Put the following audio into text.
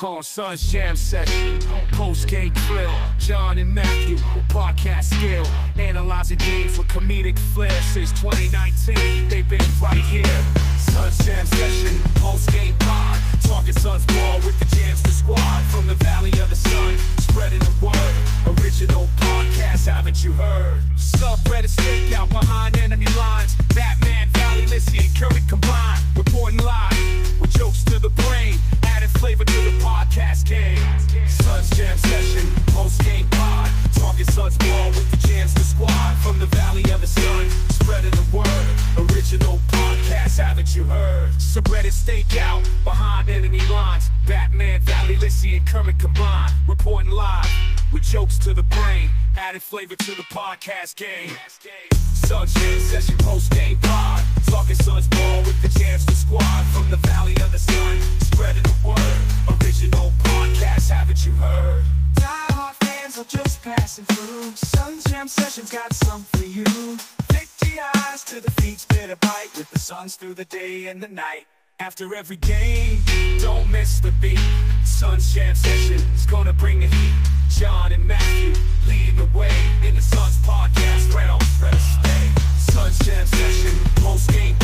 Call Suns Jam Session, post game thrill. John and Matthew, podcast skill. Analyzing game for comedic flair since 2019. They've been right here. Suns Jam Session, post game pod. Talking Suns ball with the Jams the squad. From the Valley of the Sun, spreading the word. Original podcast, haven't you heard? Subreddit stick out behind podcast. Suns Jam Session, post game pod. Talking Suns ball with the Jams the squad. From the Valley of the Sun, spreading the word. Original podcast, haven't you heard? Subreddit stake out behind enemy lines. Batman, Valley, Lissy, and Kermit combined. Reporting live with jokes to the brain. Adding flavor to the podcast game. Suns Jam Session, post eyes are just passing through. Sun Jam Sessions got some for you. 50 eyes to the beach, a bite with the suns through the day and the night. After every game, don't miss the beat. Sun Jam Sessions gonna bring the heat. John and Matthew leading the way in the Suns podcast right on Thursday. Sun Jam Session, post game.